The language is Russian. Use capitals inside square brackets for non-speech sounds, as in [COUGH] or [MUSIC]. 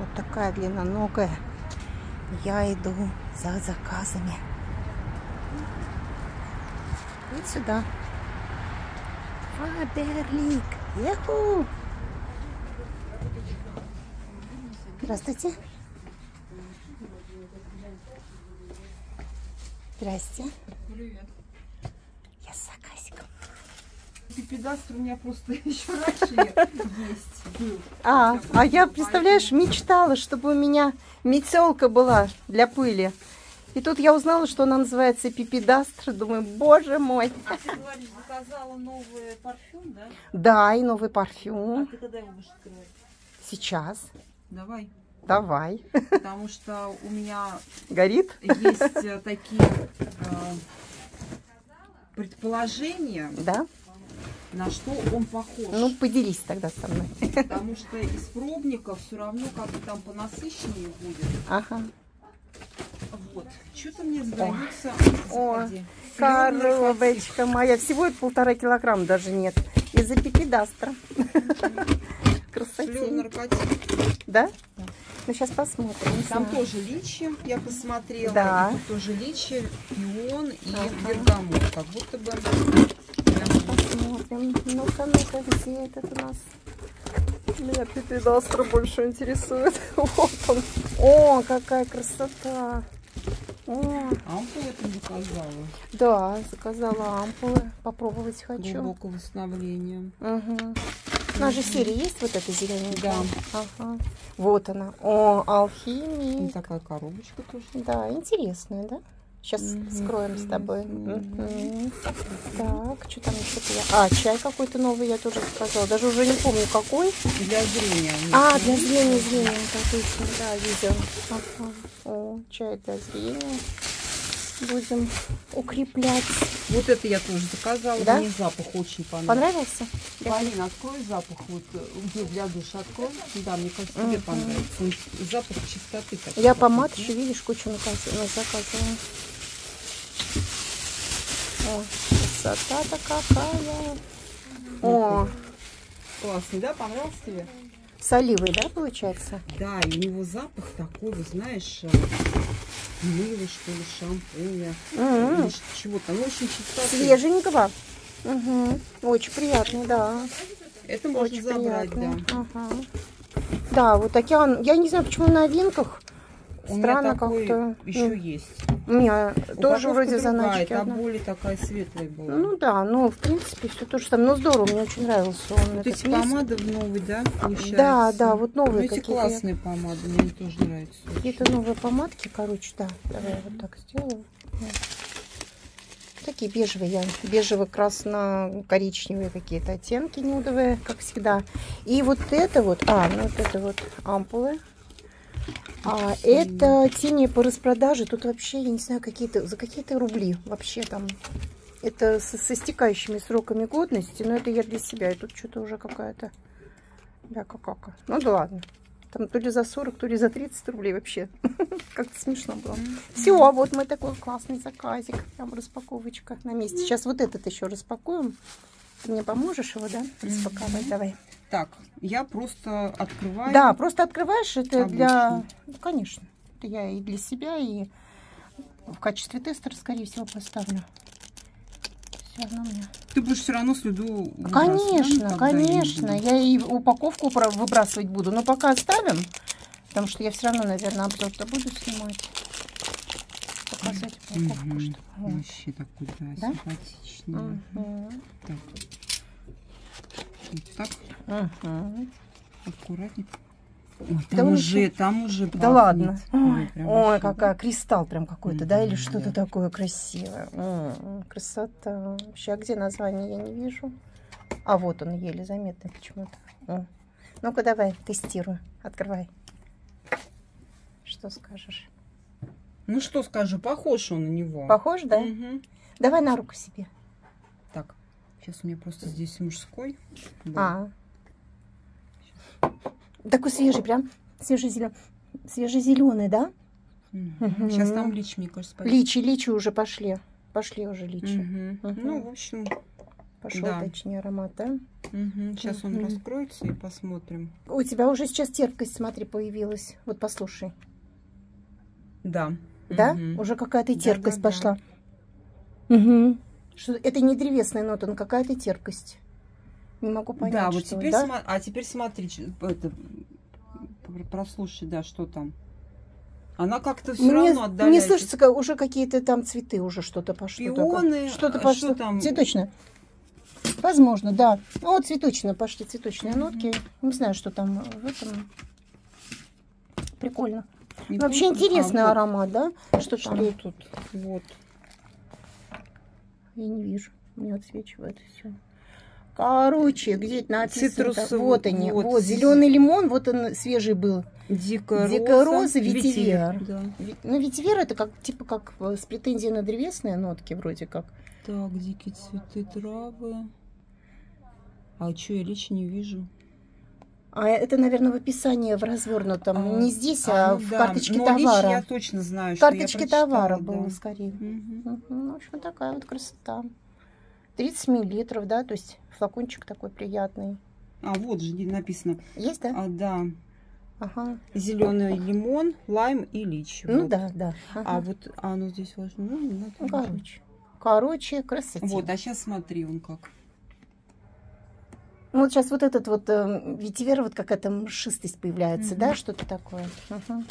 Вот такая длинноногая. Я иду за заказами. Вот сюда. Фаберлик. Еху! Здравствуйте. Здрасте. Привет. Я с заказиком. Пипедастр у меня просто [LAUGHS] еще раньше есть был. А, а я, представляешь, мечтала, чтобы у меня метелка была для пыли. И тут я узнала, что она называется пипедастр. Думаю, боже мой. А ты говоришь, заказала новый парфюм, да? Да, и новый А парфюм. ты когда его будешь открывать? Сейчас. Давай. Давай. Потому что у меня Горит? есть э, такие э, предположения, Да? На что он похож. Ну, поделись тогда со мной. Потому что из пробников все равно как бы там понасыщеннее будет. Ага. Вот. Что-то мне сдается. О, Заходи. Коробочка моя. Всего это полтора килограмма даже нет. Из-за пипедастра. Флёр Красоте. наркотик. Да? Да. Ну, сейчас посмотрим. Там знаю. тоже личи, я посмотрела. Да. И тут тоже личи, пион и Ага. бергамот. Как будто бы. Ну-ка, ну-ка, где этот у нас? Меня пипедастра больше интересует. [LAUGHS] Вот он. О, какая красота. О, ампулы ты заказала. да, заказала ампулы. Попробовать хочу. Глубокого восстановления. Угу. У нас же серия есть вот эта зелененькая? Да. Ага. Вот она. О, И алхимия. такая коробочка тоже. Да, интересная, да? Сейчас скроем с тобой. Так, что там еще я? А, чай какой-то новый я тоже заказала. Даже уже не помню какой. Для зрения. А, для зрения, зрения, отлично, да, видел. Ага. О, чай для зрения. Будем укреплять. Вот это я тоже заказала. Да? Мне запах очень понравился. Понравился? Полина, открой запах. Вот для душа открой. Да, мне кажется, тебе понравится. Он запах чистоты. Я помад еще, видишь, кучу на- заказывала. О, красота-то какая. О, Классный, да? Понравился тебе? с оливой, да, получается? Да, и у него запах такой, вы знаешь, э, мыла, что ли, шампуня, чего-то. Ну, очень чистоты. Свеженького. Угу. Очень приятный, да. Это можно Очень забрать, приятный. да. Ага. Да, вот океан. Я не знаю, почему на новинках. У Странно как-то. еще Ну, есть. У меня тоже Упаковка вроде другая, заначки. Одна. более такая светлая была. Ну да, ну в принципе все то же самое. Ну здорово, мне очень нравился он. вот эти миск. помады в новой, да, получается? Да, да, вот Ну, новые эти какие-то. классные помады, мне тоже нравятся. Какие-то новые помадки, короче, да. Давай я вот так сделаю. Такие бежевые, бежево-красно-коричневые какие-то оттенки нюдовые, как всегда. И вот это вот, а, ну вот это вот ампулы. А это тени по распродаже. Тут вообще, я не знаю, какие-то за какие-то рубли вообще там. Это со, со стекающими сроками годности, но это я для себя. И тут что-то уже какая-то да, какака. Ну да ладно. Там то ли за 40, то ли за 30 рублей вообще. [LAUGHS] Как-то смешно было. Все, а вот мы такой классный заказик. Там распаковочка на месте. Сейчас вот этот еще распакуем. Ты мне поможешь его, да, распаковать? Давай. Так, я просто открываю. Да, просто открываешь это для... Обычно. Ну, конечно. Это я и для себя, и в качестве тестера, скорее всего, поставлю. Все равно мне... Ты будешь все равно следу Конечно, конечно. Я и упаковку выбрасывать буду. Но пока оставим, потому что я все равно, наверное, обзор-то буду снимать. Показать упаковку, что... Вот. Вообще такой, да, Да? симпатичный. Мгм. Так. Вот так, Мгм. аккуратненько. Ой, Да там он уже, там уже Да пахнет. ладно. Ой, Ой, вообще, какая кристалл прям какой-то, да? Или что-то да. такое красивое. М, Красота. Вообще, а где название, я не вижу. А вот он еле заметный почему-то. Ну-ка, давай, тестируй. Открывай. Что скажешь? Ну что скажу, похож он на него. Похож, да? Мгм. Давай на руку себе. Так, сейчас у меня просто здесь мужской. был. А. Такой свежий, прям свежезеленый. Свежезеленый, да? Мгм. Сейчас там лич, мне кажется, пойдет. Личи, личи уже пошли. Пошли уже личи. Мгм. Мгм. Ну, в общем, Пошел, Да. точнее, аромат, да? Сейчас он Мгм. раскроется и посмотрим. У тебя уже сейчас терпкость, смотри, появилась. Вот послушай. Да. Да? Мгм. Уже какая-то Да, терпкость да, да. пошла. Угу. Что, это не древесная нота, но какая-то терпкость. Не могу понять, да, вот что, теперь да? сма- а теперь смотри, это пр- прослушай, да, что там. Она как-то все Мне, равно мне отдаляется. слышится, как уже какие-то там цветы уже что-то пошло. Пионы, такое. Что-то а пошло. что там? Цветочное. Возможно, да. Ну, вот цветочные пошли, цветочные нотки. Не знаю, что там в этом. Прикольно. Не Вообще помню. интересный А, вот. аромат, да? Что там? Что тут? Вот. Я не вижу. Мне отсвечивает все. Короче, где это написано? Цитрусовый, Вот они. вот. Вот, зеленый лимон, вот он свежий был. Дикая, Дикая роза. роза, ветивер. Да. Ну, ветивер это как типа как э, с претензией на древесные нотки вроде как. Так, дикие цветы, травы. А что, я лично не вижу. А это, наверное, в описании в развернутом. А, не здесь, а, ну в да. карточке Но лич товара. я точно знаю, что прочитала, товара да. было скорее. Мгм. Ну, в общем, такая вот красота. 30 миллилитров, да, то есть флакончик такой приятный. А, вот же написано. Есть, да? А, да. Ага. Зеленый лимон, лайм и лич. Ну Вот. да, да. А ага. вот, а, ну здесь важно. Ну, Ну, короче. Короче, красота. Вот, а сейчас смотри, он как. Ну, вот сейчас вот этот вот э, ветивер, вот какая-то мшистость появляется, Мгм. да, что-то такое. Мгм.